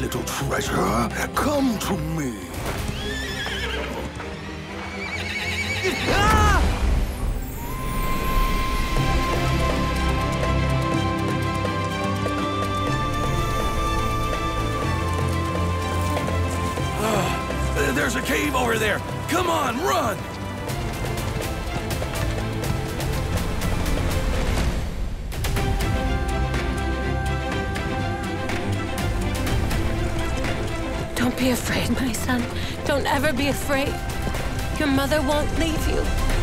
little treasure, come to me. Uh, There's a cave over there. Come on, run! Don't be afraid, my son. Don't ever be afraid. Your mother won't leave you.